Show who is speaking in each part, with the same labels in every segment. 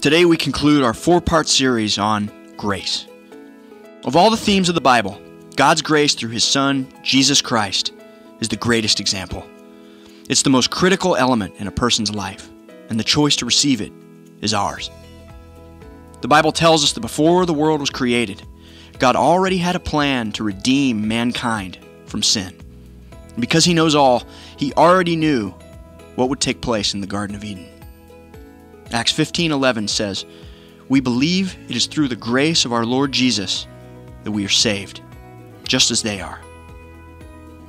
Speaker 1: Today we conclude our four part series on grace. Of all the themes of the Bible, God's grace through His Son, Jesus Christ, is the greatest example. It's the most critical element in a person's life, and the choice to receive it is ours. The Bible tells us that before the world was created, God already had a plan to redeem mankind from sin. And because He knows all, He already knew what would take place in the Garden of Eden. Acts 15:11 says, "We believe it is through the grace of our Lord Jesus that we are saved, just as they are."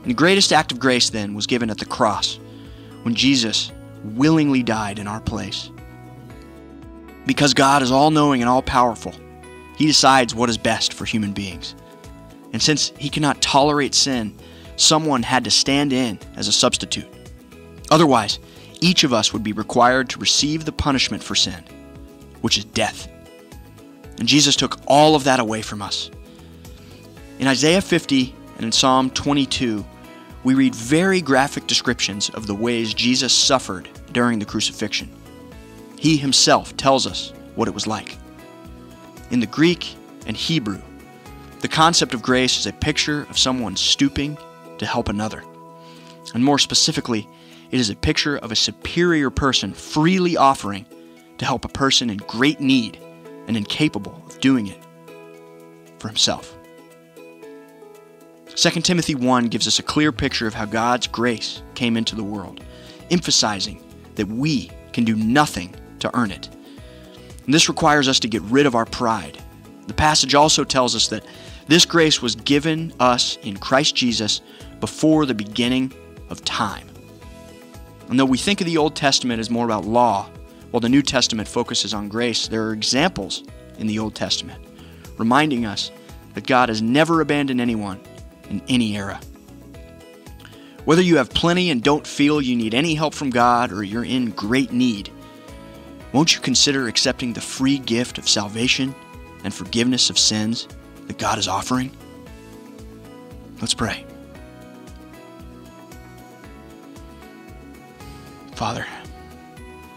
Speaker 1: The greatest act of grace then was given at the cross, when Jesus willingly died in our place. Because God is all knowing and all powerful, He decides what is best for human beings. And since He cannot tolerate sin, someone had to stand in as a substitute. Otherwise, each of us would be required to receive the punishment for sin, which is death. And Jesus took all of that away from us. In Isaiah 50 and in Psalm 22, we read very graphic descriptions of the ways Jesus suffered during the crucifixion. He himself tells us what it was like. In the Greek and Hebrew, the concept of grace is a picture of someone stooping to help another. And more specifically, it is a picture of a superior person freely offering to help a person in great need and incapable of doing it for himself. 2 Timothy 1 gives us a clear picture of how God's grace came into the world, emphasizing that we can do nothing to earn it. And this requires us to get rid of our pride. The passage also tells us that this grace was given us in Christ Jesus before the beginning of time. And though we think of the Old Testament as more about law, while the New Testament focuses on grace, there are examples in the Old Testament reminding us that God has never abandoned anyone in any era. Whether you have plenty and don't feel you need any help from God or you're in great need, won't you consider accepting the free gift of salvation and forgiveness of sins that God is offering? Let's pray. Father,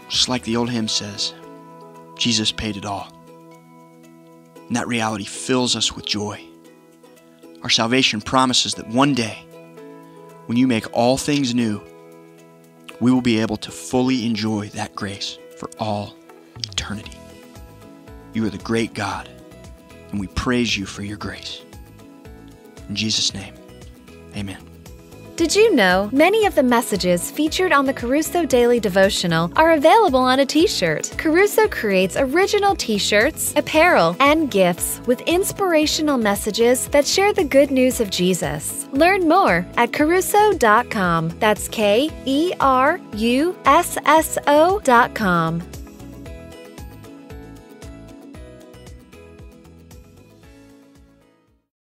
Speaker 1: just like the old hymn says, Jesus paid it all. And that reality fills us with joy. Our salvation promises that one day, when you make all things new, we will be able to fully enjoy that grace for all eternity. You are the great God, and we praise you for your grace. In Jesus' name, amen.
Speaker 2: Did you know many of the messages featured on the Kerusso Daily Devotional are available on a t shirt? Kerusso creates original t shirts, apparel, and gifts with inspirational messages that share the good news of Jesus. Learn more at kerusso.com. That's K E R U S S O.com.